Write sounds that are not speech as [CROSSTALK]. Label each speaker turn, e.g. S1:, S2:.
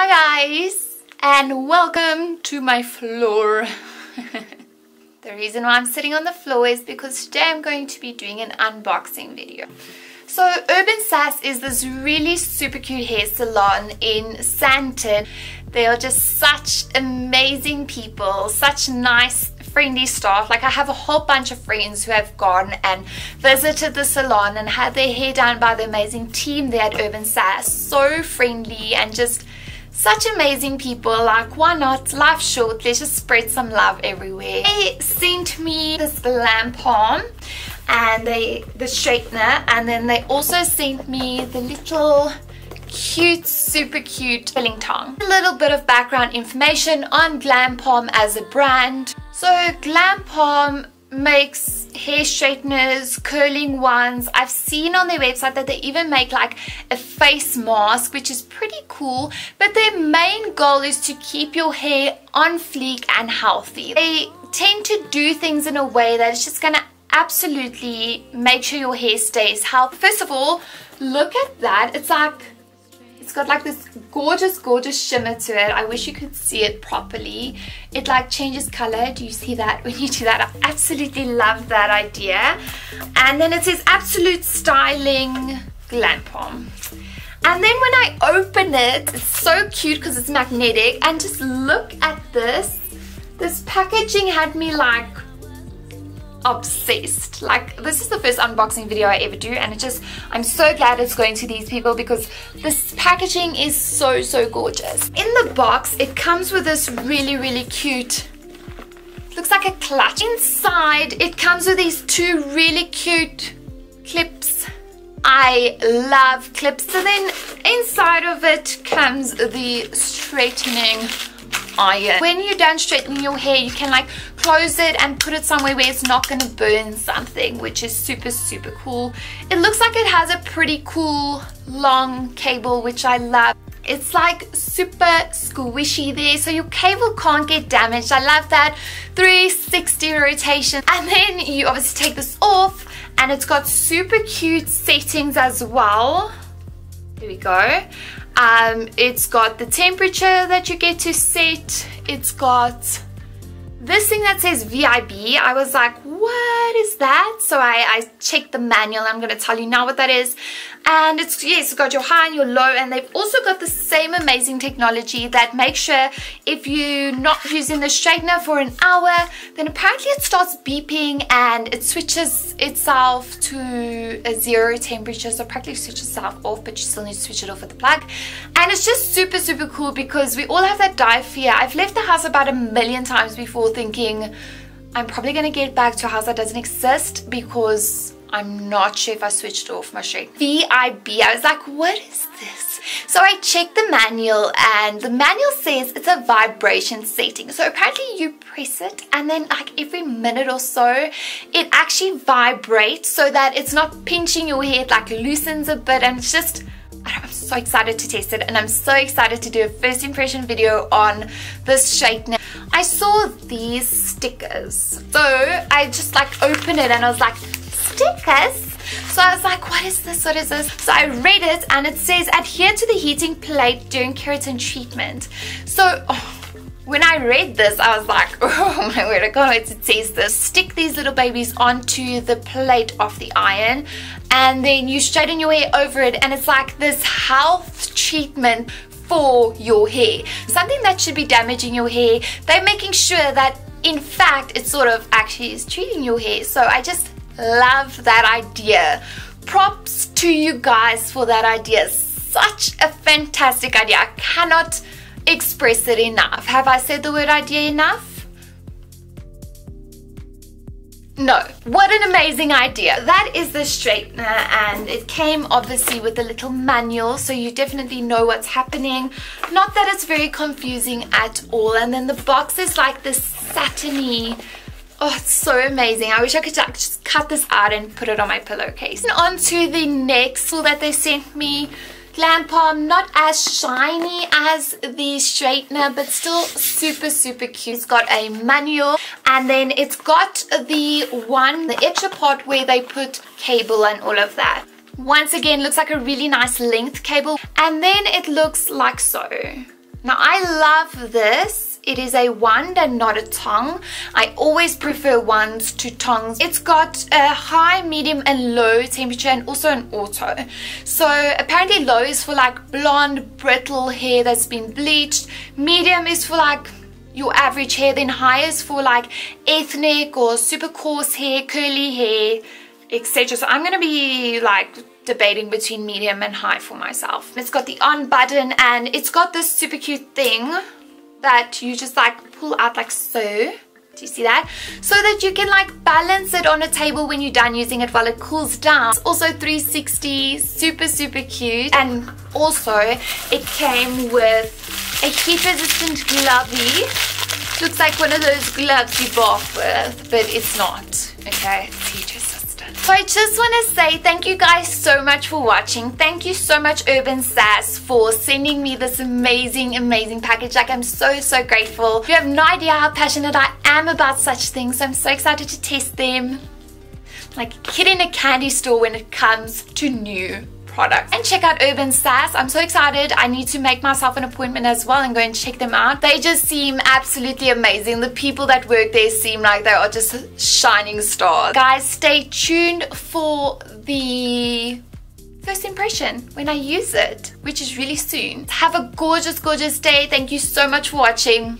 S1: Hi guys and welcome to my floor. [LAUGHS] the reason why I'm sitting on the floor is because today I'm going to be doing an unboxing video. So Urban Sass is this really super cute hair salon in Sandton. They are just such amazing people, such nice friendly staff. Like I have a whole bunch of friends who have gone and visited the salon and had their hair done by the amazing team there at Urban Sass. So friendly and just such amazing people like why not? Life short let's just spread some love everywhere. They sent me this Glampalm and they the straightener and then they also sent me the little cute super cute filling tong a little bit of background information on Glampalm as a brand. So Glampalm makes hair straighteners, curling wands. I've seen on their website that they even make like a face mask, which is pretty cool. But their main goal is to keep your hair on fleek and healthy. They tend to do things in a way that is just gonna absolutely make sure your hair stays healthy. First of all, look at that. It's like it's got like this gorgeous, gorgeous shimmer to it. I wish you could see it properly. It like changes color. Do you see that [LAUGHS] when you do that? I absolutely love that idea. And then it says Absolute Styling Glampalm. And then when I open it, it's so cute because it's magnetic. And just look at this. This packaging had me like obsessed. Like this is the first unboxing video I ever do and it just I'm so glad it's going to these people because this packaging is so so gorgeous. In the box it comes with this really really cute looks like a clutch. Inside it comes with these two really cute clips. I love clips. And then inside of it comes the straightening iron. When you're done straightening your hair, you can like close it and put it somewhere where it's not going to burn something, which is super, super cool. It looks like it has a pretty cool long cable, which I love. It's like super squishy there, so your cable can't get damaged. I love that. 360 rotation. And then you obviously take this off, and it's got super cute settings as well. Here we go. Um, it's got the temperature that you get to set. It's got thing that says VIB. I was like, what is that? So I, I checked the manual. I'm going to tell you now what that is and it's yes it's got your high and your low and they've also got the same amazing technology that makes sure if you're not using the straightener for an hour then apparently it starts beeping and it switches itself to a zero temperature so practically switches itself off but you still need to switch it off with the plug and it's just super super cool because we all have that die fear I've left the house about a million times before thinking I'm probably to get back to a house that doesn't exist because I'm not sure if I switched off my shade. VIB. I was like, what is this? So I checked the manual and the manual says it's a vibration setting. So apparently you press it and then like every minute or so, it actually vibrates so that it's not pinching your head, like loosens a bit and it's just I'm so excited to test it and I'm so excited to do a first impression video on this straightener. I saw these stickers. So I just like opened it and I was like, stickers. So I was like, what is this? What is this? So I read it and it says adhere to the heating plate during keratin treatment. So oh, when I read this, I was like, [LAUGHS] oh my word, I can't wait to taste this. Stick these little babies onto the plate of the iron and then you straighten your hair over it and it's like this health treatment for your hair. Something that should be damaging your hair, they're making sure that in fact it sort of actually is treating your hair. So I just love that idea. Props to you guys for that idea. Such a fantastic idea. I cannot express it enough. Have I said the word idea enough? No. What an amazing idea. That is the straightener and it came obviously with a little manual so you definitely know what's happening. Not that it's very confusing at all. And then the box is like this satiny Oh, it's so amazing. I wish I could just cut this out and put it on my pillowcase. And on to the next tool that they sent me. Glampalm, not as shiny as the straightener, but still super, super cute. It's got a manual and then it's got the one, the extra part where they put cable and all of that. Once again, looks like a really nice length cable. And then it looks like so. Now I love this. It is a wand and not a tong. I always prefer wands to tongs. It's got a high, medium and low temperature and also an auto. So apparently low is for like blonde, brittle hair that's been bleached. Medium is for like your average hair. Then high is for like ethnic or super coarse hair, curly hair, etc. So I'm going to be like debating between medium and high for myself. It's got the on button and it's got this super cute thing that you just like pull out like so. Do you see that? So that you can like balance it on a table when you're done using it while it cools down. It's also 360, super, super cute. And also it came with a heat resistant glovey. Looks like one of those gloves you bath with, but it's not, okay? Resistant. So I just want to say thank you guys so much for watching. Thank you so much Urban Sass for sending me this amazing, amazing package. Like I'm so, so grateful. You have no idea how passionate I am about such things. so I'm so excited to test them. Like kid in a candy store when it comes to new products. And check out Urban Sass. I'm so excited. I need to make myself an appointment as well and go and check them out. They just seem absolutely amazing. The people that work there seem like they are just shining stars. Guys, stay tuned for the first impression when I use it, which is really soon. Have a gorgeous, gorgeous day. Thank you so much for watching.